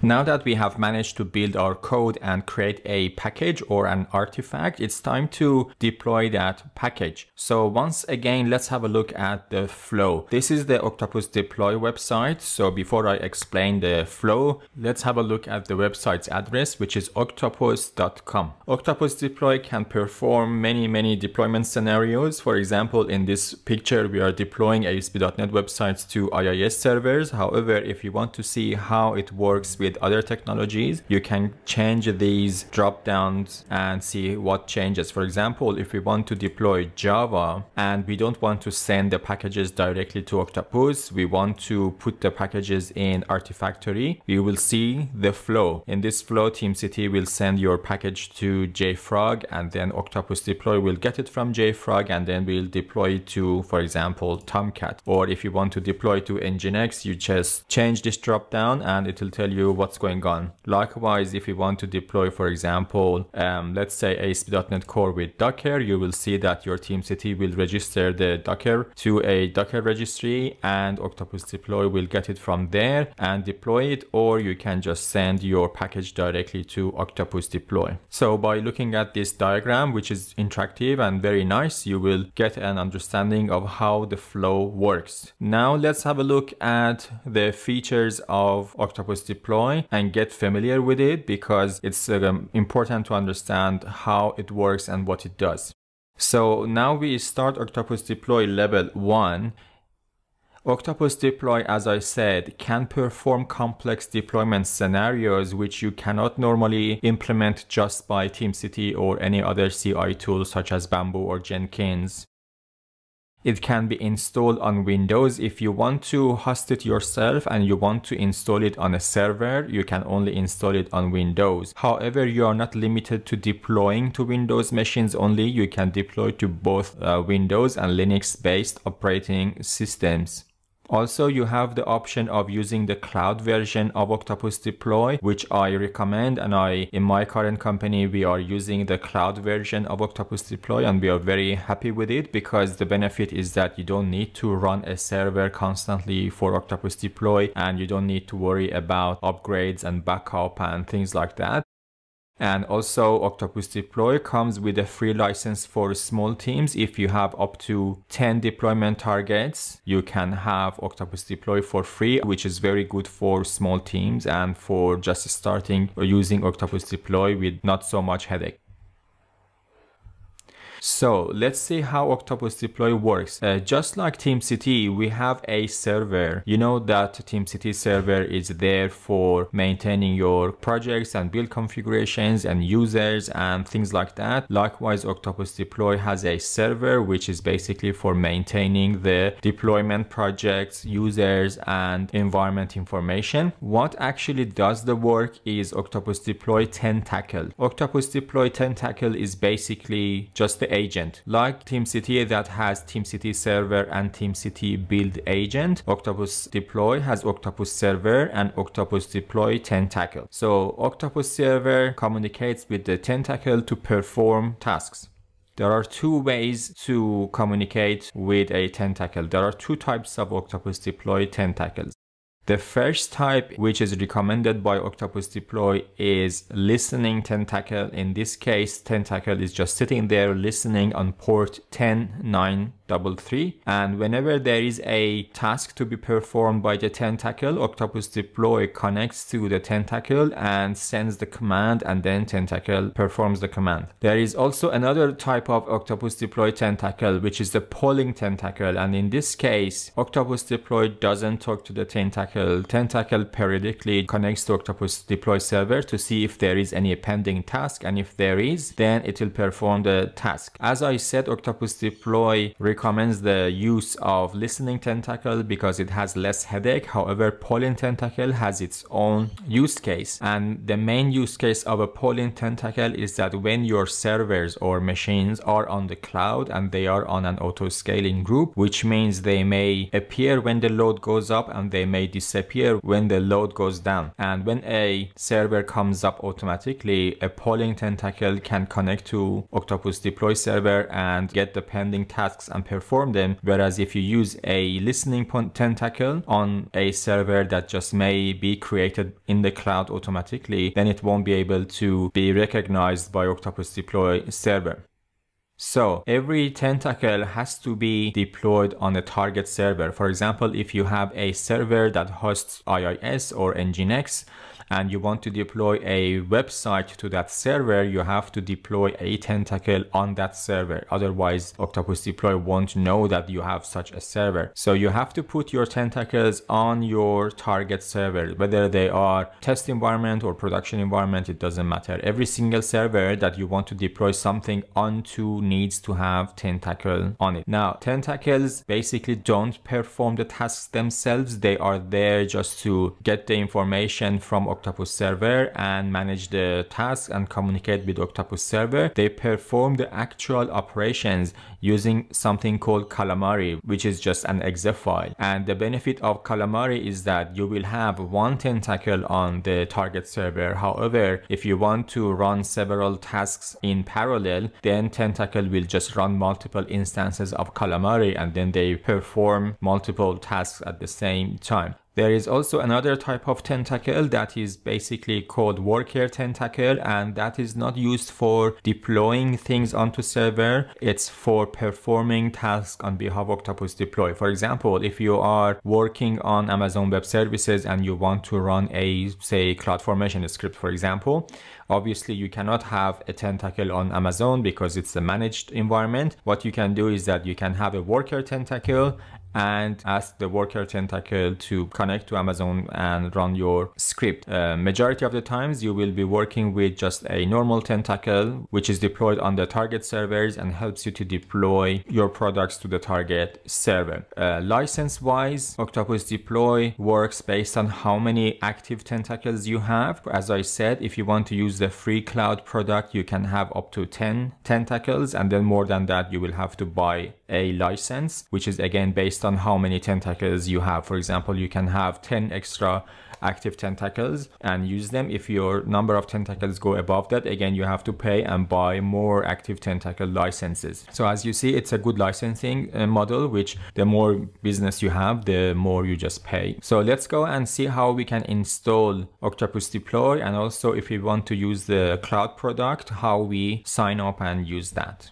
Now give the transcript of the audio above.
Now that we have managed to build our code and create a package or an artifact, it's time to deploy that package. So once again, let's have a look at the flow. This is the Octopus deploy website. So before I explain the flow, let's have a look at the website's address, which is octopus.com. Octopus deploy can perform many, many deployment scenarios. For example, in this picture, we are deploying ASP.NET websites to IIS servers. However, if you want to see how it works with with other technologies, you can change these drop downs and see what changes. For example, if we want to deploy Java and we don't want to send the packages directly to Octopus, we want to put the packages in Artifactory, you will see the flow. In this flow, TeamCity will send your package to JFrog and then Octopus deploy will get it from JFrog and then we'll deploy it to, for example, Tomcat. Or if you want to deploy to Nginx, you just change this drop down and it will tell you what's going on. Likewise, if you want to deploy, for example, um, let's say ASP.NET Core with Docker, you will see that your TeamCity will register the Docker to a Docker registry and Octopus Deploy will get it from there and deploy it, or you can just send your package directly to Octopus Deploy. So by looking at this diagram, which is interactive and very nice, you will get an understanding of how the flow works. Now let's have a look at the features of Octopus Deploy deploy and get familiar with it because it's um, important to understand how it works and what it does. So now we start Octopus Deploy level 1 Octopus Deploy, as I said, can perform complex deployment scenarios which you cannot normally implement just by TeamCity or any other CI tool such as Bamboo or Jenkins. It can be installed on Windows. If you want to host it yourself and you want to install it on a server, you can only install it on Windows. However, you are not limited to deploying to Windows machines only. You can deploy to both uh, Windows and Linux based operating systems. Also, you have the option of using the cloud version of Octopus Deploy, which I recommend. And I, in my current company, we are using the cloud version of Octopus Deploy and we are very happy with it because the benefit is that you don't need to run a server constantly for Octopus Deploy and you don't need to worry about upgrades and backup and things like that. And also Octopus Deploy comes with a free license for small teams. If you have up to 10 deployment targets, you can have Octopus Deploy for free, which is very good for small teams and for just starting or using Octopus Deploy with not so much headache. So let's see how Octopus Deploy works. Uh, just like TeamCity, we have a server. You know that TeamCity server is there for maintaining your projects and build configurations and users and things like that. Likewise, Octopus Deploy has a server which is basically for maintaining the deployment projects, users and environment information. What actually does the work is Octopus Deploy Tentacle. Octopus Deploy Tentacle is basically just the agent. Like TeamCity that has TeamCity server and TeamCity build agent, Octopus deploy has Octopus server and Octopus deploy tentacle. So Octopus server communicates with the tentacle to perform tasks. There are two ways to communicate with a tentacle. There are two types of Octopus deploy tentacles. The first type, which is recommended by Octopus Deploy, is listening tentacle. In this case, tentacle is just sitting there listening on port 10.9 double three. And whenever there is a task to be performed by the tentacle, Octopus deploy connects to the tentacle and sends the command and then tentacle performs the command. There is also another type of Octopus deploy tentacle, which is the polling tentacle. And in this case, Octopus deploy doesn't talk to the tentacle. Tentacle periodically connects to Octopus deploy server to see if there is any pending task. And if there is, then it will perform the task. As I said, Octopus deploy recommends the use of listening tentacle because it has less headache. However, polling tentacle has its own use case. And the main use case of a polling tentacle is that when your servers or machines are on the cloud and they are on an auto scaling group, which means they may appear when the load goes up and they may disappear when the load goes down. And when a server comes up automatically, a polling tentacle can connect to Octopus deploy server and get the pending tasks and perform them. Whereas if you use a listening tentacle on a server that just may be created in the cloud automatically, then it won't be able to be recognized by Octopus deploy server. So every tentacle has to be deployed on a target server. For example, if you have a server that hosts IIS or Nginx, and you want to deploy a website to that server, you have to deploy a tentacle on that server. Otherwise, Octopus Deploy won't know that you have such a server. So you have to put your tentacles on your target server, whether they are test environment or production environment, it doesn't matter. Every single server that you want to deploy something onto needs to have tentacle on it. Now, tentacles basically don't perform the tasks themselves. They are there just to get the information from Octopus server and manage the tasks and communicate with Octopus server. They perform the actual operations using something called Calamari, which is just an exe file. And the benefit of Calamari is that you will have one tentacle on the target server. However, if you want to run several tasks in parallel, then tentacle will just run multiple instances of Calamari and then they perform multiple tasks at the same time. There is also another type of tentacle that is basically called worker tentacle and that is not used for deploying things onto server. It's for performing tasks on behalf of Octopus Deploy. For example, if you are working on Amazon Web Services and you want to run a, say, CloudFormation script, for example, obviously you cannot have a tentacle on Amazon because it's a managed environment. What you can do is that you can have a worker tentacle and ask the worker tentacle to connect to Amazon and run your script. Uh, majority of the times you will be working with just a normal tentacle which is deployed on the target servers and helps you to deploy your products to the target server. Uh, license wise, Octopus Deploy works based on how many active tentacles you have. As I said, if you want to use the free cloud product, you can have up to 10 tentacles and then more than that you will have to buy a license, which is again based on how many tentacles you have. For example, you can have 10 extra active tentacles and use them. If your number of tentacles go above that, again, you have to pay and buy more active tentacle licenses. So as you see, it's a good licensing uh, model, which the more business you have, the more you just pay. So let's go and see how we can install Octopus Deploy and also if we want to use the cloud product, how we sign up and use that.